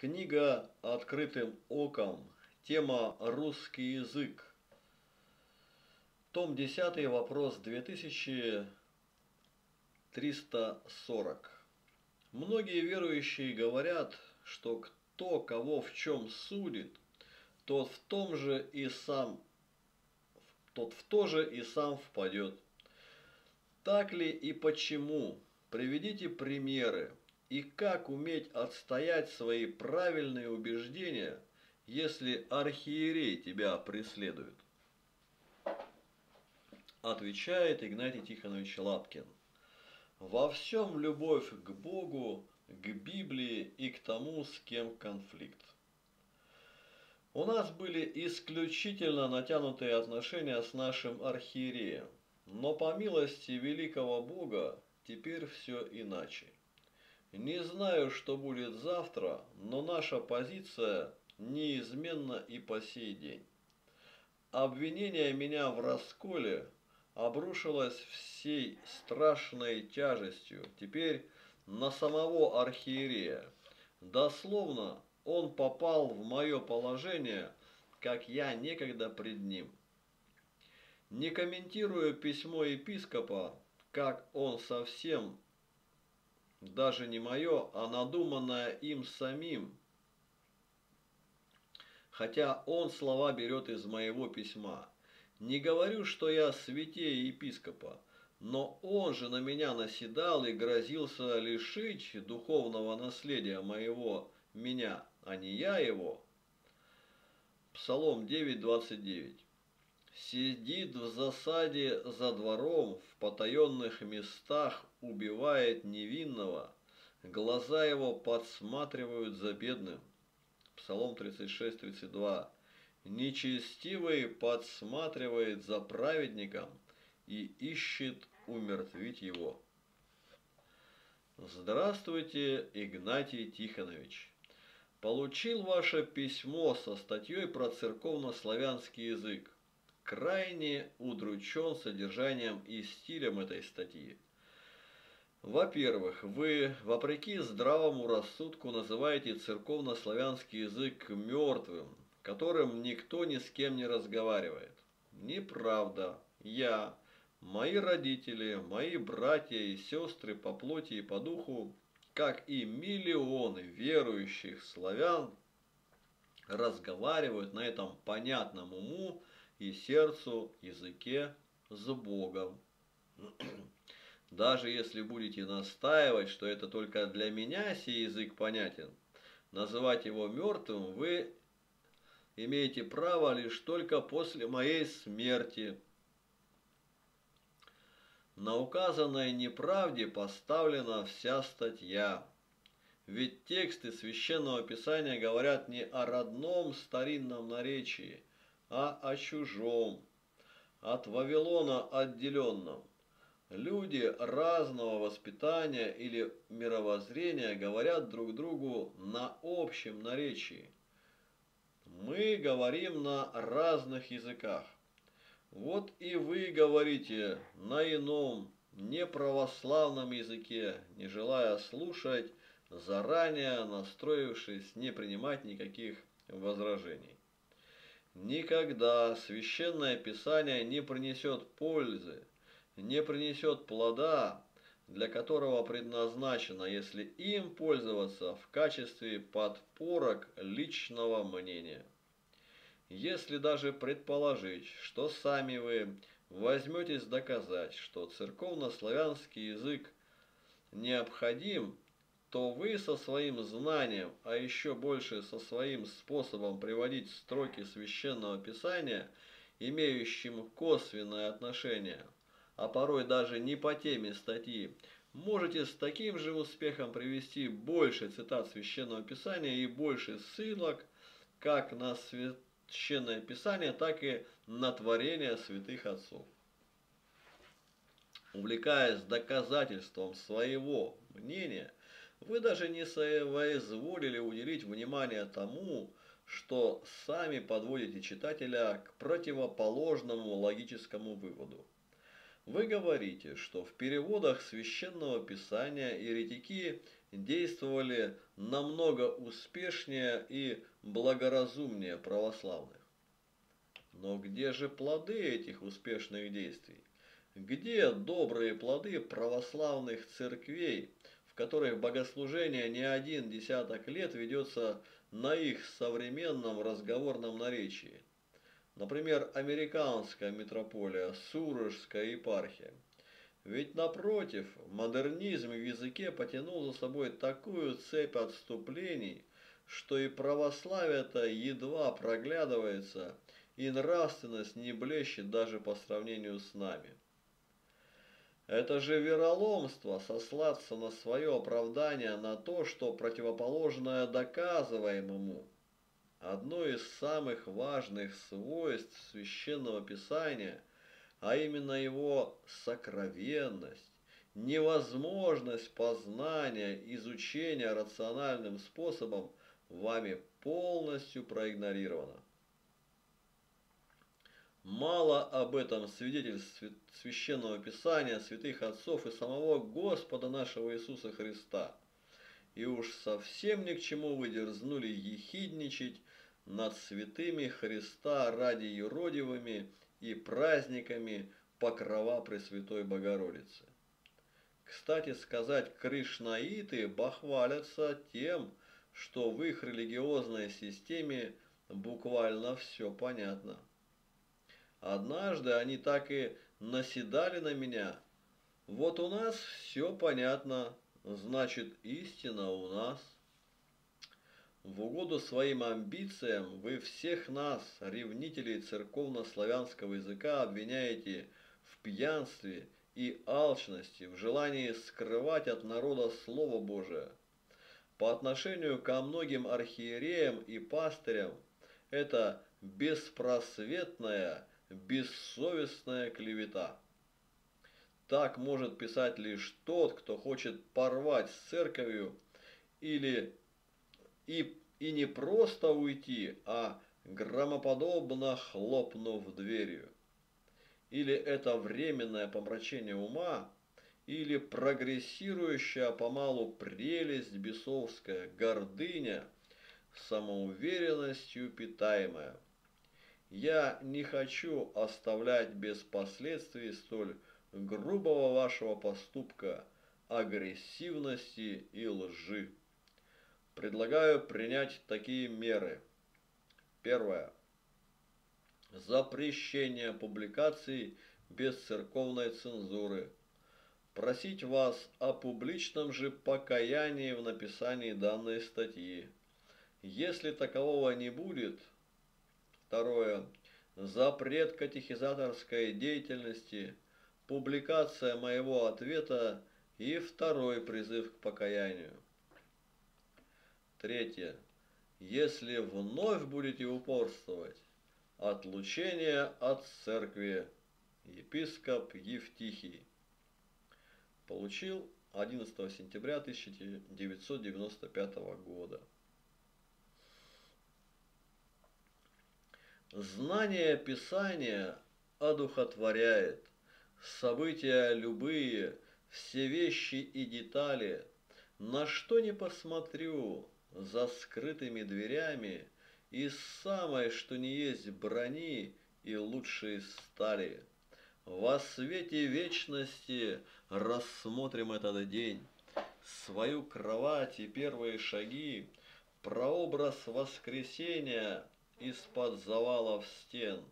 Книга «Открытым оком». Тема «Русский язык». Том 10, вопрос 2340. Многие верующие говорят, что кто кого в чем судит, тот в том же и сам, тот в то же и сам впадет. Так ли и почему? Приведите примеры и как уметь отстоять свои правильные убеждения, если архиерей тебя преследует? Отвечает Игнатий Тихонович Лапкин. Во всем любовь к Богу, к Библии и к тому, с кем конфликт. У нас были исключительно натянутые отношения с нашим архиереем, но по милости великого Бога теперь все иначе. Не знаю, что будет завтра, но наша позиция неизменна и по сей день. Обвинение меня в расколе обрушилось всей страшной тяжестью теперь на самого архиерея. Дословно, он попал в мое положение, как я некогда пред ним. Не комментирую письмо епископа, как он совсем даже не мое, а надуманное им самим. Хотя он слова берет из моего письма. Не говорю, что я святее епископа, но он же на меня наседал и грозился лишить духовного наследия моего меня, а не я его. Псалом 9.29 Сидит в засаде за двором, в потаенных местах убивает невинного, глаза его подсматривают за бедным. Псалом 36-32. Нечестивый подсматривает за праведником и ищет умертвить его. Здравствуйте, Игнатий Тихонович. Получил ваше письмо со статьей про церковно-славянский язык крайне удручен содержанием и стилем этой статьи. Во-первых, вы, вопреки здравому рассудку, называете церковно-славянский язык мертвым, которым никто ни с кем не разговаривает. Неправда. Я, мои родители, мои братья и сестры по плоти и по духу, как и миллионы верующих славян, разговаривают на этом понятном уму и сердцу, языке с Богом. Даже если будете настаивать, что это только для меня сей язык понятен, называть его мертвым вы имеете право лишь только после моей смерти. На указанной неправде поставлена вся статья. Ведь тексты Священного Писания говорят не о родном старинном наречии – а о чужом, от Вавилона отделенном. Люди разного воспитания или мировоззрения говорят друг другу на общем наречии. Мы говорим на разных языках. Вот и вы говорите на ином, неправославном языке, не желая слушать, заранее настроившись не принимать никаких возражений. Никогда священное писание не принесет пользы, не принесет плода, для которого предназначено, если им пользоваться в качестве подпорок личного мнения. Если даже предположить, что сами вы возьметесь доказать, что церковно-славянский язык необходим то вы со своим знанием, а еще больше со своим способом приводить строки священного писания, имеющим косвенное отношение, а порой даже не по теме статьи, можете с таким же успехом привести больше цитат священного писания и больше ссылок как на священное писание, так и на творение святых отцов. Увлекаясь доказательством своего мнения – вы даже не соизволили уделить внимание тому, что сами подводите читателя к противоположному логическому выводу. Вы говорите, что в переводах священного писания еретики действовали намного успешнее и благоразумнее православных. Но где же плоды этих успешных действий? Где добрые плоды православных церквей, в которых богослужение не один десяток лет ведется на их современном разговорном наречии? Например, американская метрополия, Сурожская епархия. Ведь напротив, модернизм в языке потянул за собой такую цепь отступлений, что и православие-то едва проглядывается, и нравственность не блещет даже по сравнению с нами. Это же вероломство сослаться на свое оправдание на то, что противоположное доказываемому. Одно из самых важных свойств священного писания, а именно его сокровенность, невозможность познания, изучения рациональным способом вами полностью проигнорировано. Мало об этом свидетельств Священного Писания, святых отцов и самого Господа нашего Иисуса Христа. И уж совсем ни к чему вы дерзнули ехидничать над святыми Христа ради юродивыми и праздниками покрова Пресвятой Богородицы. Кстати сказать, кришнаиты бахвалятся тем, что в их религиозной системе буквально все понятно. Однажды они так и наседали на меня. Вот у нас все понятно, значит истина у нас. В угоду своим амбициям вы всех нас, ревнителей церковно-славянского языка, обвиняете в пьянстве и алчности, в желании скрывать от народа Слово Божие. По отношению ко многим архиереям и пастырям это беспросветная бессовестная клевета. Так может писать лишь тот, кто хочет порвать с церковью или и, и не просто уйти, а громоподобно хлопнув дверью. Или это временное помрачение ума, или прогрессирующая помалу прелесть бесовская, гордыня, самоуверенностью питаемая – я не хочу оставлять без последствий столь грубого вашего поступка, агрессивности и лжи. Предлагаю принять такие меры. Первое. Запрещение публикаций без церковной цензуры. Просить вас о публичном же покаянии в написании данной статьи. Если такового не будет, Второе. Запрет катехизаторской деятельности, публикация моего ответа и второй призыв к покаянию. Третье. Если вновь будете упорствовать, отлучение от церкви. Епископ Евтихий. Получил 11 сентября 1995 года. Знание Писания одухотворяет. События любые, все вещи и детали, на что не посмотрю, за скрытыми дверями, из самой, что не есть брони и лучшей стали. Во свете вечности рассмотрим этот день, свою кровать и первые шаги, прообраз воскресения – из-под завалов стен,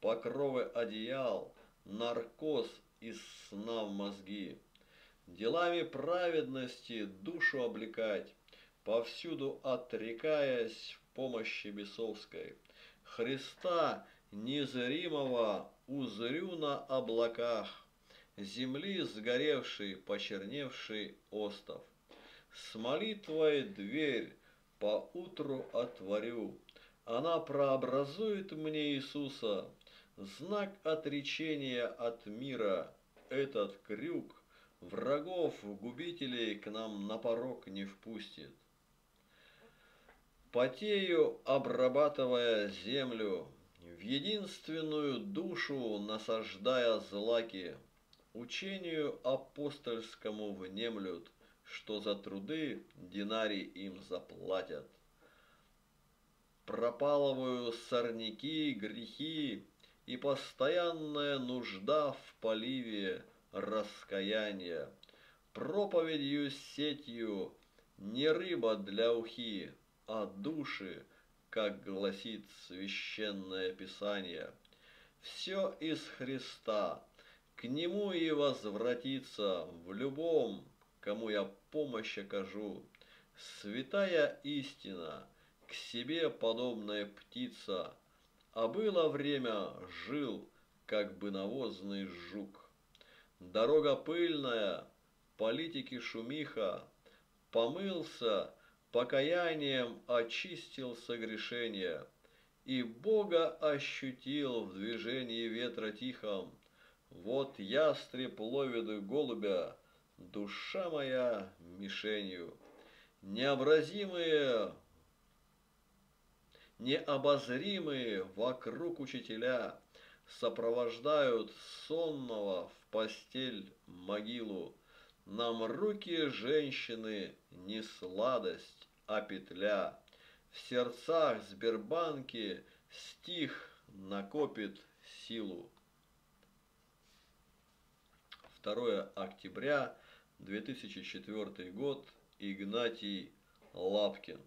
покровы одеял, наркоз из сна в мозги. Делами праведности душу облекать, повсюду отрекаясь в помощи бесовской. Христа незримого узрю на облаках, земли сгоревший, почерневший остов. С молитвой дверь по утру отворю, она прообразует мне Иисуса, знак отречения от мира, этот крюк врагов, губителей к нам на порог не впустит. Потею, обрабатывая землю, в единственную душу насаждая злаки, учению апостольскому внемлют, что за труды динарий им заплатят. Пропалываю сорняки, грехи и постоянная нужда в поливе раскаяния. Проповедью сетью не рыба для ухи, а души, как гласит священное писание. Все из Христа, к Нему и возвратиться в любом, кому я помощь окажу. Святая истина, к себе подобная птица, а было время, жил, как бы навозный жук. Дорога пыльная, политики шумиха, помылся, покаянием очистил согрешения, и Бога ощутил в движении ветра тихом. Вот ястреб ловит голубя, душа моя мишенью. Необразимые, необозримые вокруг учителя сопровождают сонного в постель могилу. Нам руки женщины не сладость, а петля. В сердцах Сбербанки стих накопит силу. 2 октября 2004 год. Игнатий Лапкин.